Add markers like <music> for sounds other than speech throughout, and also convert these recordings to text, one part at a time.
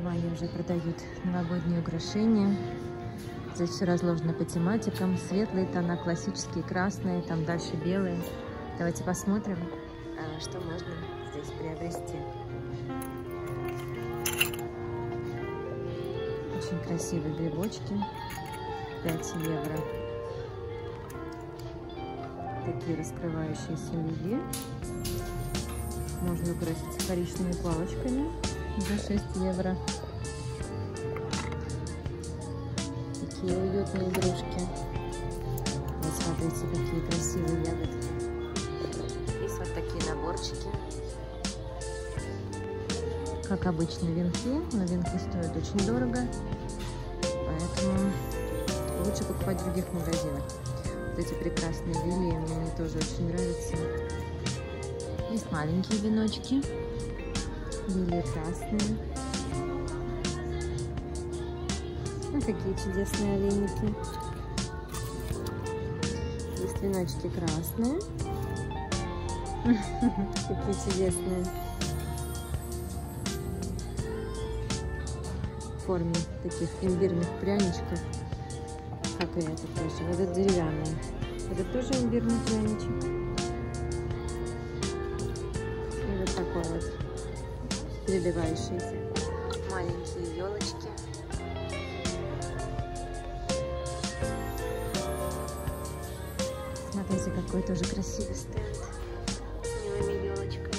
Германии уже продают новогодние украшения. Здесь все разложено по тематикам. Светлые тона, классические, красные, там дальше белые. Давайте посмотрим, а, что можно здесь приобрести. Очень красивые грибочки. 5 евро. Такие раскрывающиеся лилии. Можно украсить коричневыми палочками за 6 евро. Такие уютные игрушки. Вот смотрите, какие красивые ягодки. Есть вот такие наборчики. Как обычно венки, но венки стоят очень дорого. Поэтому лучше покупать в других магазинах. Вот эти прекрасные лилии мне тоже очень нравятся. Есть маленькие веночки. Лилии красные. Вот такие чудесные оленики. Есть веночки красные. <laughs> Какие чудесные. В форме таких имбирных пряничков. Как и это тоже. Вот это деревянный. Это тоже имбирный пряничек. И вот такой вот переливающийся. Маленькие елочки. Смотрите, какой тоже красивый стенд с милыми елочками.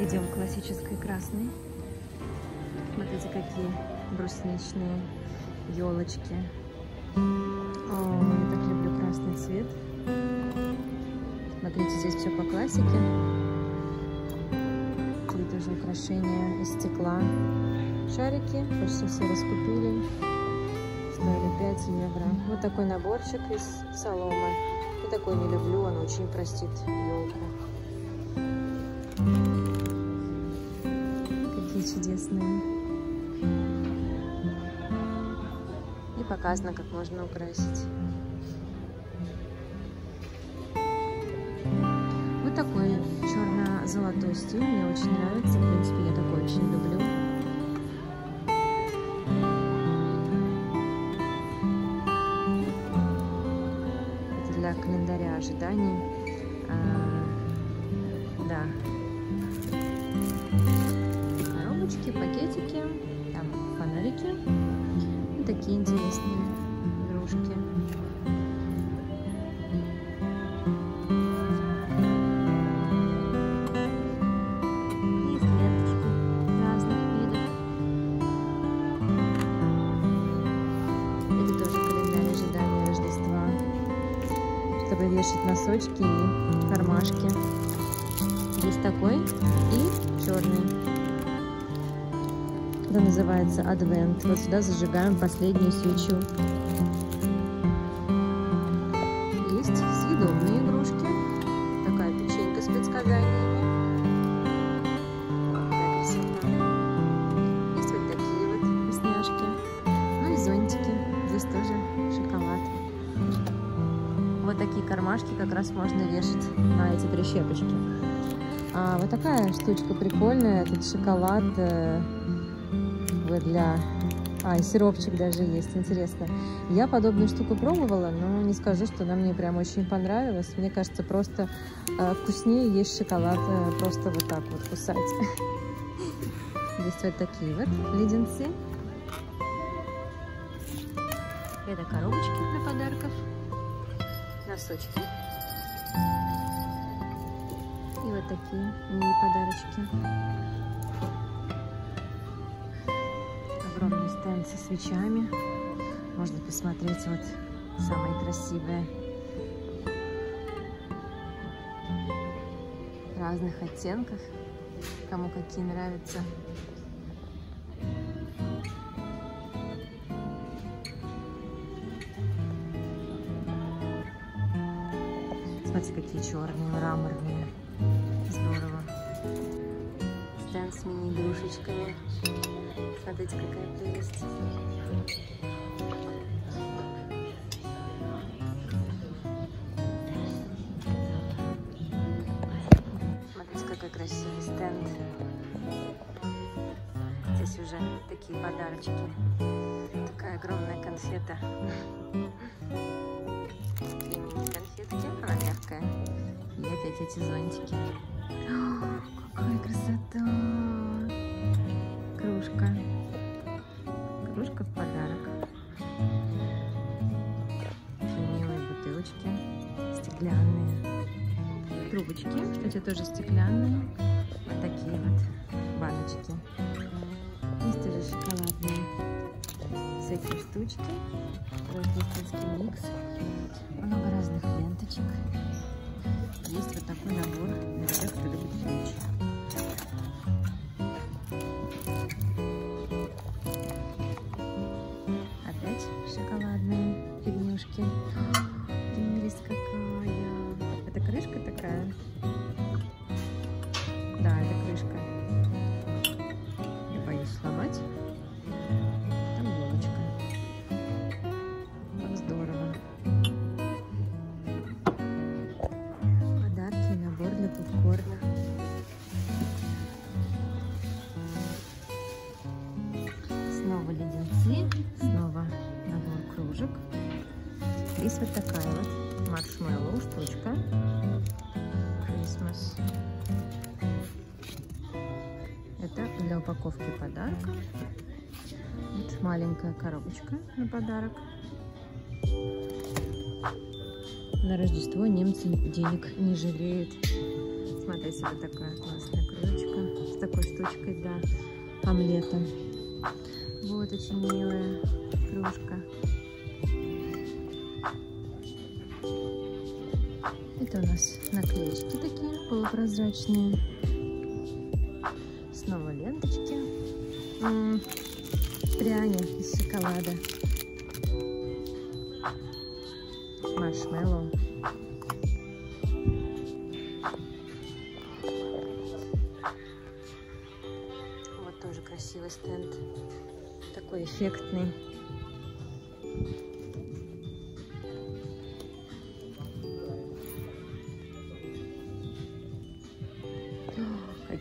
Идем классической красной. Смотрите, какие брусничные елочки. О, я так люблю красный цвет. Смотрите, здесь все по классике. Тут тоже украшения из стекла. Шарики почти все раскупили. Стоили 5 евро. Вот такой наборчик из соломы. Я такой не люблю, он очень простит елку. Какие чудесные. Показано, как можно украсить. Вот такой черно-золотой стиль. Мне очень нравится. В принципе, я такой очень люблю. Это для календаря ожиданий. А, да. Коробочки, пакетики, там фонарики. Такие интересные игрушки. Чтобы вешать носочки и кармашки. Есть такой и черный. Это называется адвент. Вот сюда зажигаем последнюю свечу. Есть съедобные игрушки. Такая печенька с предсказаниями. Есть вот такие вот вкусняшки. Ну и зонтики. Здесь тоже шоколад. Вот такие кармашки как раз можно вешать на эти прищепочки. А вот такая штучка прикольная. Этот шоколад вот для... А, и сиропчик даже есть, интересно. Я подобную штуку пробовала, но не скажу, что она мне прям очень понравилась. Мне кажется, просто э, вкуснее есть шоколад э, просто вот так вот кусать. <laughs> Есть вот такие вот леденцы. Это коробочки для подарков. Носочки. И вот такие мини-подарочки. Стенд со свечами. Можно посмотреть вот самые красивые. Разных оттенках. Кому какие нравятся. Смотрите, какие черные, мраморные. играем с мини-игрушечками. Смотрите, какая прелесть. Смотрите, какой красивый стенд. Здесь уже такие подарочки. Такая огромная конфета. Две мини-конфетки, она мягкая. И опять эти зонтики. О, какая красота! Кружка. Кружка в подарок. Такие милые бутылочки. Стеклянные. Трубочки, кстати, тоже стеклянные. Вот такие вот баночки. Есть тоже шоколадные всякие штучки. Рождественский микс. Много разных ленточек. Есть вот такой набор для тех, кто любит фьючи. Шоколадные фигнюшки. Здесь вот такая вот маршмеллоу штучка. Christmas. Это для упаковки подарка. Вот маленькая коробочка на подарок. На Рождество немцы денег не жалеют. Смотрите, вот такая классная кружечка с такой штучкой для омлета. Вот очень милая кружка. Это у нас наклеечки такие полупрозрачные. Снова ленточки. М -м, пряня из шоколада. Маршмеллоу. Вот тоже красивый стенд. Такой эффектный.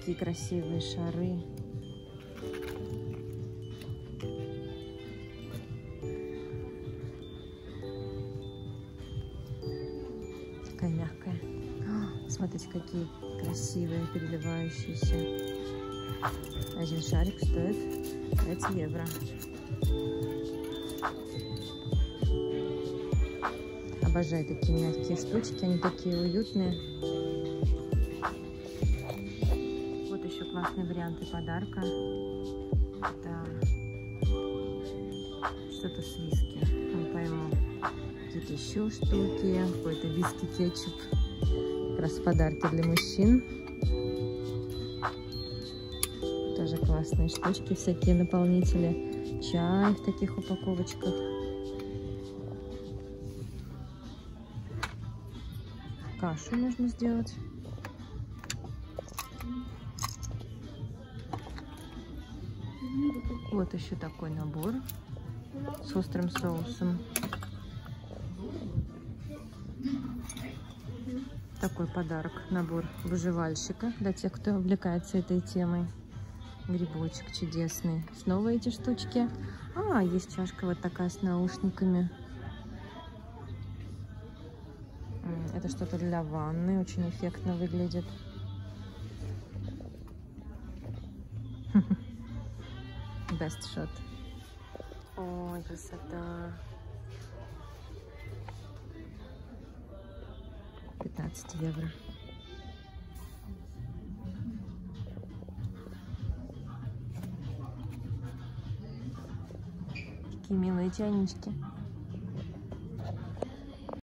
О, Какие красивые шары. Такая мягкая. О, Смотрите, какие красивые, переливающиеся. Один шарик стоит 5 евро. Обожаю такие мягкие штучки, они такие уютные. Еще классные варианты подарка. Это что-то с виски. Не пойму. Какие-то еще штуки. Какой-то виски кетчуп. Как раз подарки для мужчин. Тоже классные штучки, всякие наполнители. Чай в таких упаковочках. Кашу можно сделать. Вот еще такой набор с острым соусом. Такой подарок, набор выживальщика для тех, кто увлекается этой темой. Грибочек чудесный. Снова эти штучки. А, есть чашка вот такая с наушниками. Это что-то для ванны. Очень эффектно выглядит. <laughs> Shot. Ой, красота. 15 евро. Такие милые чайнички.